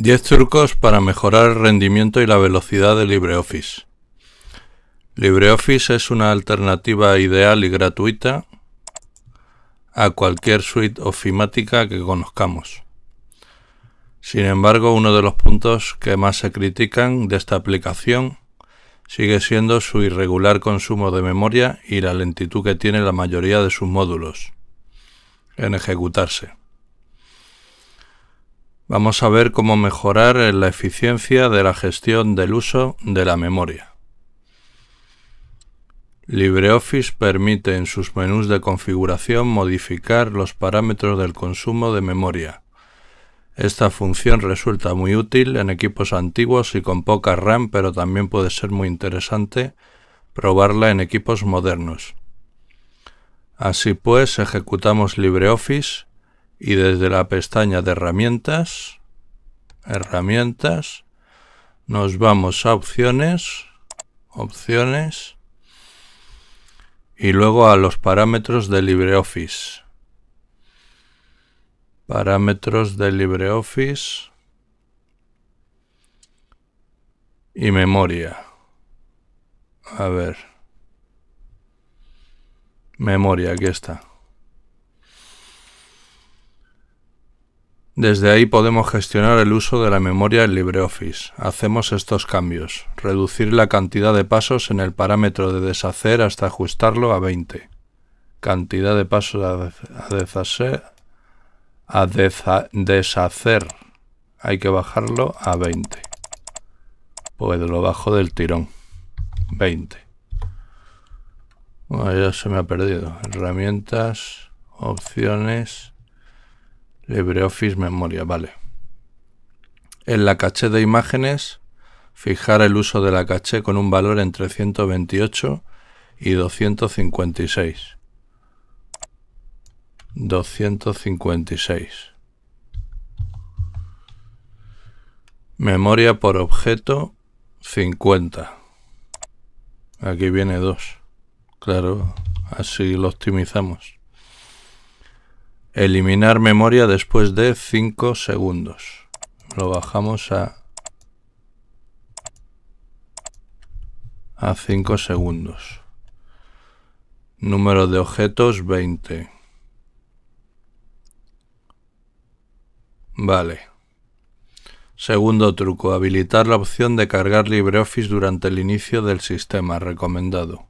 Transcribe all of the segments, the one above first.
10 trucos para mejorar el rendimiento y la velocidad de LibreOffice. LibreOffice es una alternativa ideal y gratuita a cualquier suite ofimática que conozcamos. Sin embargo, uno de los puntos que más se critican de esta aplicación sigue siendo su irregular consumo de memoria y la lentitud que tiene la mayoría de sus módulos en ejecutarse. Vamos a ver cómo mejorar la eficiencia de la gestión del uso de la memoria. LibreOffice permite en sus menús de configuración modificar los parámetros del consumo de memoria. Esta función resulta muy útil en equipos antiguos y con poca RAM, pero también puede ser muy interesante probarla en equipos modernos. Así pues, ejecutamos LibreOffice y desde la pestaña de herramientas, herramientas, nos vamos a opciones, opciones y luego a los parámetros de LibreOffice. Parámetros de LibreOffice y memoria. A ver. Memoria, aquí está. Desde ahí podemos gestionar el uso de la memoria en LibreOffice. Hacemos estos cambios. Reducir la cantidad de pasos en el parámetro de deshacer hasta ajustarlo a 20. Cantidad de pasos a, deshacer. A deshacer. Hay que bajarlo a 20. Pues lo bajo del tirón. 20. Bueno, ya se me ha perdido. Herramientas, opciones LibreOffice Memoria, vale. En la caché de imágenes, fijar el uso de la caché con un valor entre 128 y 256. 256. Memoria por objeto 50. Aquí viene 2. Claro, así lo optimizamos. Eliminar memoria después de 5 segundos. Lo bajamos a a 5 segundos. Número de objetos 20. Vale. Segundo truco, habilitar la opción de cargar LibreOffice durante el inicio del sistema, recomendado.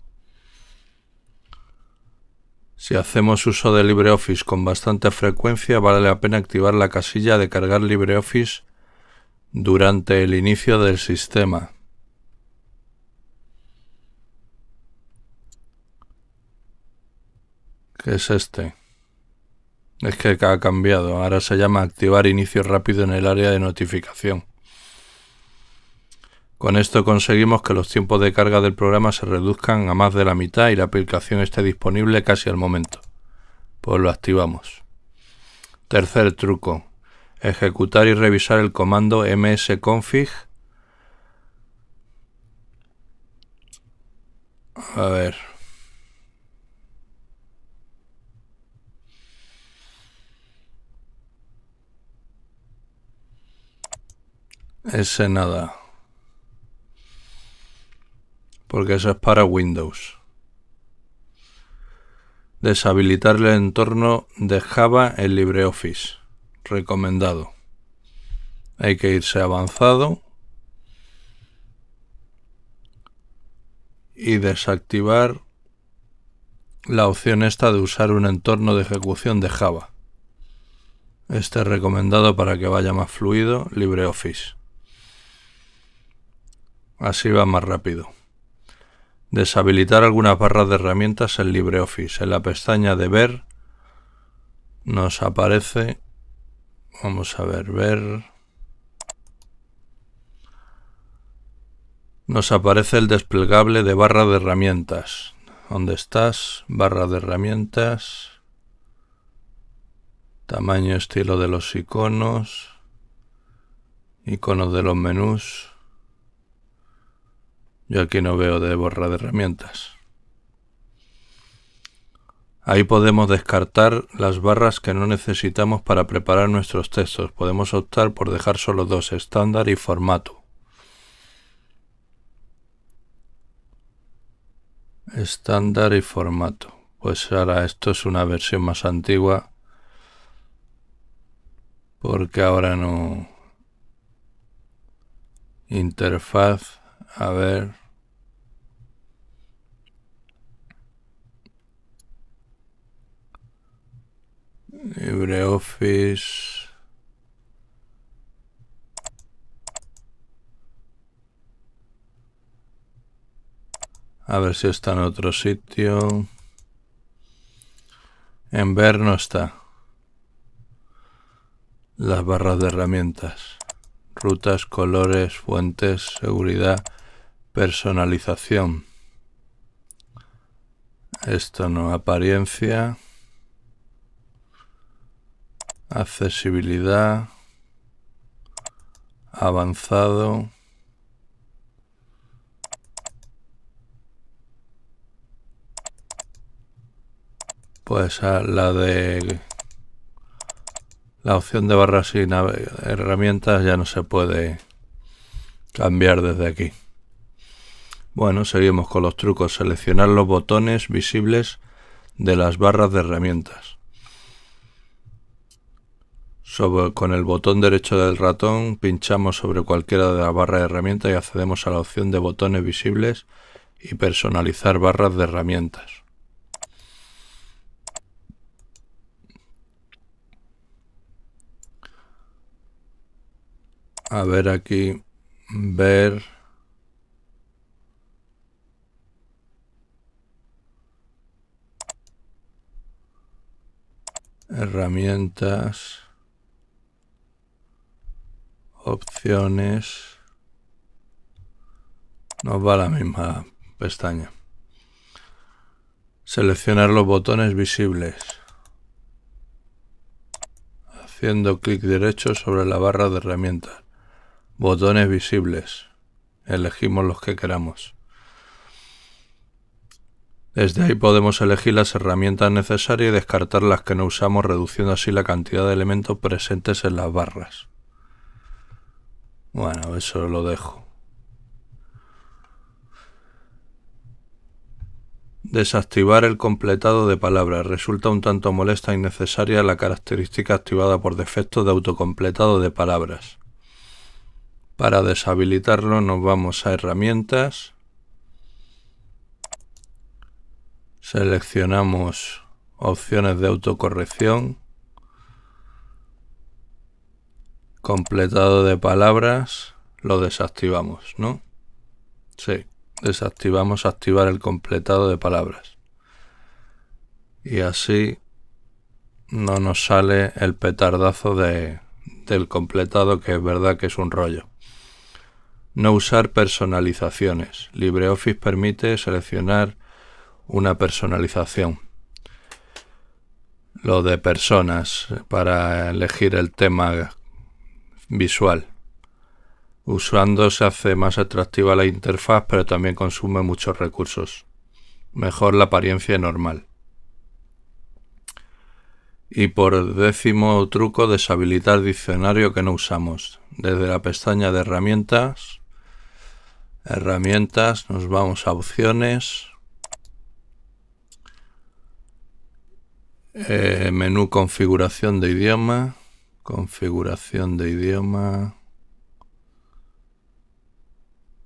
Si hacemos uso de LibreOffice con bastante frecuencia, vale la pena activar la casilla de cargar LibreOffice durante el inicio del sistema. ¿Qué es este? Es que ha cambiado. Ahora se llama activar inicio rápido en el área de notificación. Con esto conseguimos que los tiempos de carga del programa se reduzcan a más de la mitad y la aplicación esté disponible casi al momento. Pues lo activamos. Tercer truco. Ejecutar y revisar el comando msconfig. A ver. Ese nada porque eso es para Windows. Deshabilitar el entorno de Java en LibreOffice. Recomendado. Hay que irse avanzado y desactivar la opción esta de usar un entorno de ejecución de Java. Este es recomendado para que vaya más fluido LibreOffice. Así va más rápido. Deshabilitar algunas barras de herramientas en LibreOffice. En la pestaña de Ver nos aparece... Vamos a ver, ver... Nos aparece el desplegable de barra de herramientas. ¿Dónde estás? Barra de herramientas. Tamaño estilo de los iconos. Iconos de los menús. Yo aquí no veo de borra de herramientas. Ahí podemos descartar las barras que no necesitamos para preparar nuestros textos. Podemos optar por dejar solo dos, estándar y formato. Estándar y formato. Pues ahora esto es una versión más antigua porque ahora no... Interfaz, a ver... LibreOffice. A ver si está en otro sitio. En ver no está. Las barras de herramientas. Rutas, colores, fuentes, seguridad, personalización. Esto no, apariencia accesibilidad, avanzado, pues la de la opción de barras y herramientas ya no se puede cambiar desde aquí. Bueno, seguimos con los trucos. Seleccionar los botones visibles de las barras de herramientas con el botón derecho del ratón pinchamos sobre cualquiera de las barras de herramientas y accedemos a la opción de botones visibles y personalizar barras de herramientas. A ver aquí, ver... Herramientas opciones. Nos va la misma pestaña. Seleccionar los botones visibles. Haciendo clic derecho sobre la barra de herramientas botones visibles elegimos los que queramos desde ahí podemos elegir las herramientas necesarias y descartar las que no usamos reduciendo así la cantidad de elementos presentes en las barras bueno, eso lo dejo. Desactivar el completado de palabras. Resulta un tanto molesta e innecesaria la característica activada por defecto de autocompletado de palabras. Para deshabilitarlo nos vamos a herramientas. Seleccionamos opciones de autocorrección. completado de palabras lo desactivamos, ¿no? Sí, desactivamos activar el completado de palabras. Y así no nos sale el petardazo de, del completado que es verdad que es un rollo. No usar personalizaciones. LibreOffice permite seleccionar una personalización. Lo de personas para elegir el tema visual. Usando se hace más atractiva la interfaz, pero también consume muchos recursos. Mejor la apariencia normal. Y por décimo truco, deshabilitar diccionario que no usamos. Desde la pestaña de herramientas, herramientas, nos vamos a opciones, eh, menú configuración de idioma, configuración de idioma,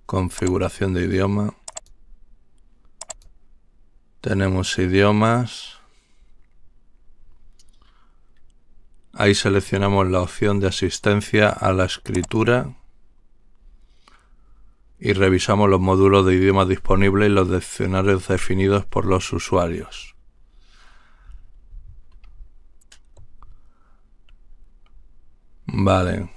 configuración de idioma, tenemos idiomas, ahí seleccionamos la opción de asistencia a la escritura y revisamos los módulos de idioma disponibles y los diccionarios definidos por los usuarios. Vale.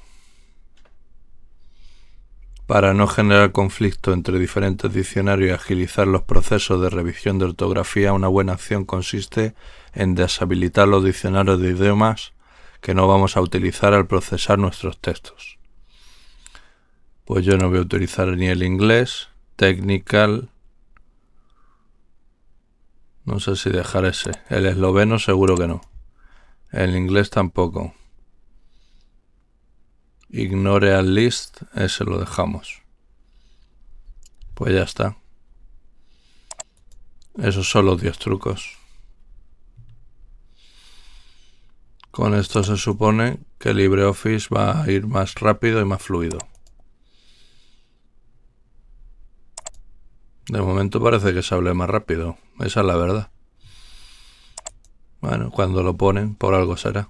Para no generar conflicto entre diferentes diccionarios y agilizar los procesos de revisión de ortografía, una buena acción consiste en deshabilitar los diccionarios de idiomas que no vamos a utilizar al procesar nuestros textos. Pues yo no voy a utilizar ni el inglés, technical, No sé si dejar ese. El esloveno seguro que no. El inglés tampoco. Ignore al list, ese lo dejamos. Pues ya está. Esos son los 10 trucos. Con esto se supone que LibreOffice va a ir más rápido y más fluido. De momento parece que se hable más rápido. Esa es la verdad. Bueno, cuando lo ponen, por algo será.